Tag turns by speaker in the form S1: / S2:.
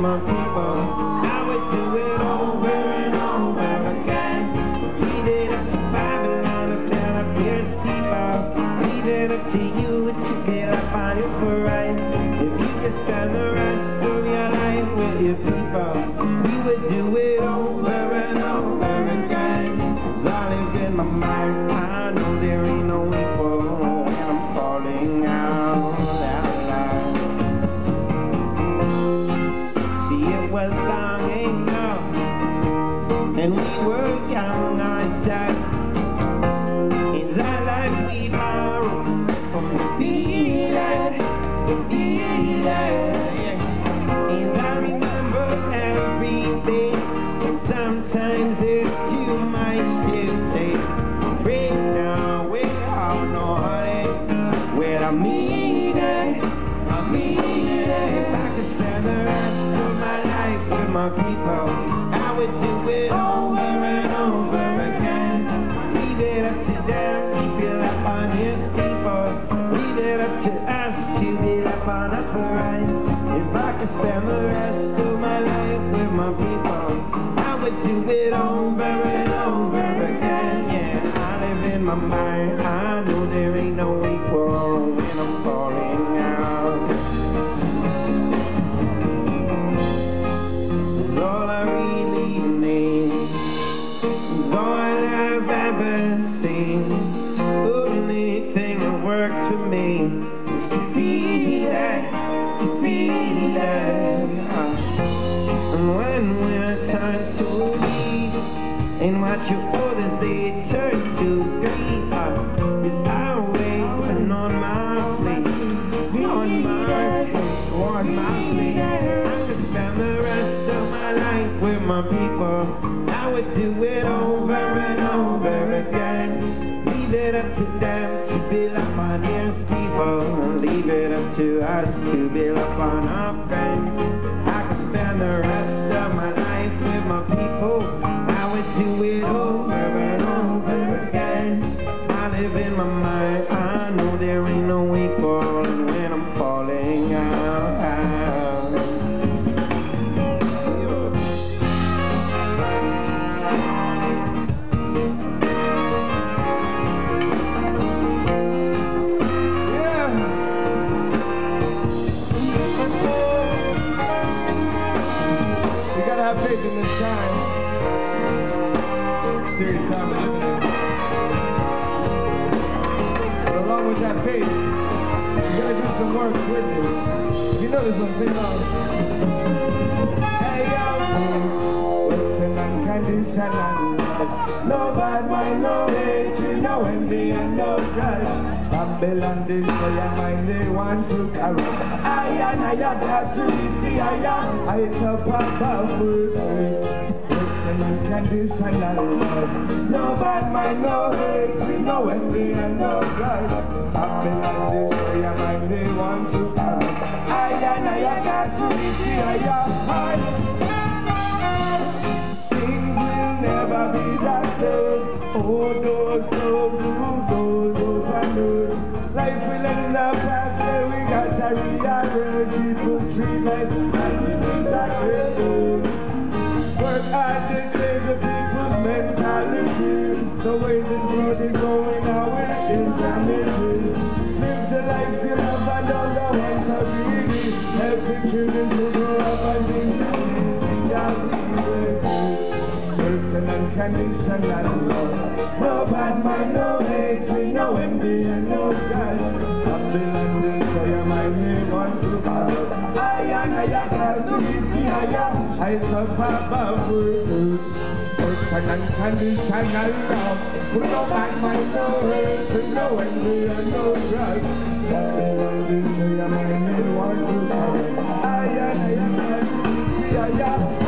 S1: my people. I would do it over and over again. Leave it up to Babylon or down up here steeper. Leave it up to you to get up on your four. If you could spend the rest of your life with your people, we would do it over and over again. Cause I lived in my mind, and we were young, I said. In our lives we borrow from the feeling, the feeling. And I remember everything, and sometimes it's too much to say. If I could spend the rest of my life with my people, I would do it over and over again. Yeah, I live in my mind. I know there ain't no equal when I'm falling out. Is all I really need. Is all I've ever seen. Only thing that works for me is to feel it, to feel it. And when we're turned to lead, and watch your others they turn to greed. Uh, it's always been on my sleeve, on my sleeve, on my sleeve. I could spend the rest of my life with my people. I would do it over and over again. It up to them to build up on their steeple. Leave it up to us to build up on our friends. I can spend the rest of my
S2: Serious time we're living in. But along with that faith, you gotta do some work with it. You know this one, sing along. Hey yo, works and unconditional. No bad mind, no hatred, no envy and no grudge. Babylon destroy your mind, they want to corrupt. I and I got to reach the higher heights of powerful Works and unconditional love. No bad mind, no hatred, no envy and no grudge. Babylon destroy your mind, they want to corrupt. I and I got to reach the higher heights. Things will never be the same. Oh, doors closed, new doors open. Life will end up say we got to rearrange. People treat life as if it's The way this world is going now, it is amazing. Live the life you love and don't know what's a greedy. Helping children to grow up and think the. Works and unconditional love. No bad man, no hatred, no envy and no grudge. Babylon destroy your mind, they want to power. I and I got to be see higher heights of powerful. Works and unconditional love. With no bad mind, no hatred, no envy and no grudge. Babylon destroy your mind, they want to power. I and I got to be see higher